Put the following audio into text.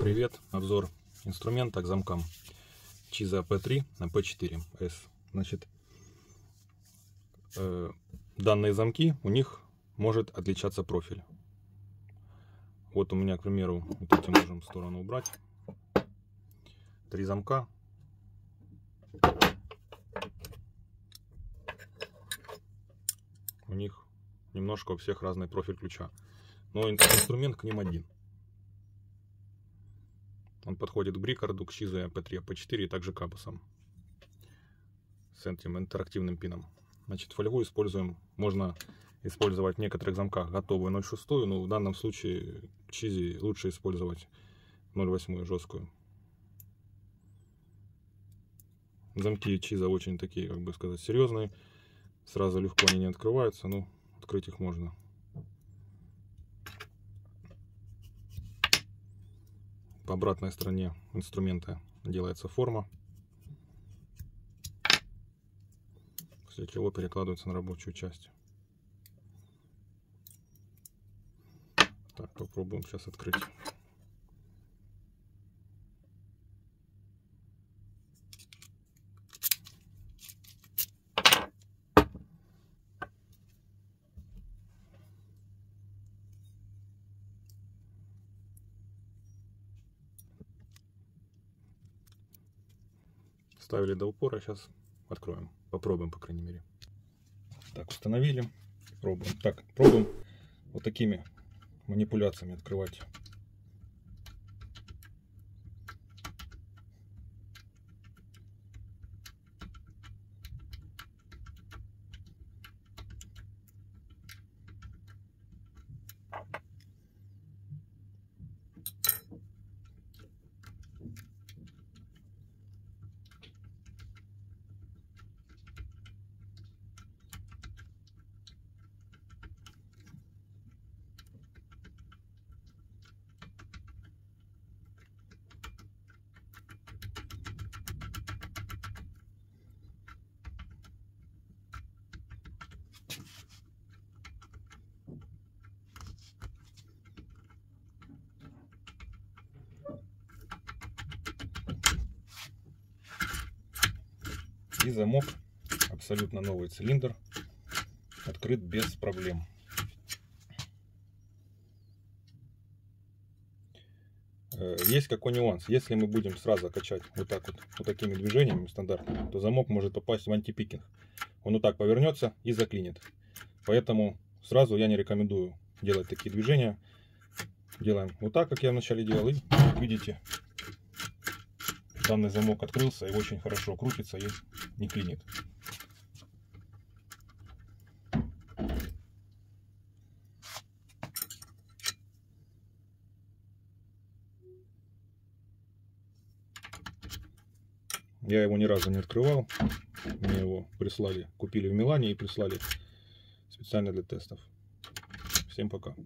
Привет! Обзор инструмента к замкам Чиза P3 на P4S. Значит, э, данные замки, у них может отличаться профиль. Вот у меня, к примеру, вот эти можем в сторону убрать. Три замка. У них немножко у всех разный профиль ключа. Но инструмент к ним один. Он подходит к Брикарду, к Шизе P3, P4 и также к Абусам с этим интерактивным пином. Значит, фольгу используем, можно использовать в некоторых замках готовую 0,6, но в данном случае к Чизи лучше использовать 0,8 жесткую. Замки Чиза очень такие, как бы сказать, серьезные. Сразу легко они не открываются, но открыть их можно. По обратной стороне инструмента делается форма, после чего перекладывается на рабочую часть. Так, попробуем сейчас открыть. Ставили до упора, сейчас откроем. Попробуем, по крайней мере. Так, установили. Пробуем. Так, пробуем вот такими манипуляциями открывать. И замок, абсолютно новый цилиндр, открыт без проблем. Э, есть какой нюанс. Если мы будем сразу качать вот так вот, вот такими движениями стандартными, то замок может попасть в антипикинг. Он вот так повернется и заклинит. Поэтому сразу я не рекомендую делать такие движения. Делаем вот так, как я вначале делал. И видите, данный замок открылся и очень хорошо крутится и не клинит. Я его ни разу не открывал. Мне его прислали, купили в Милане и прислали специально для тестов. Всем пока.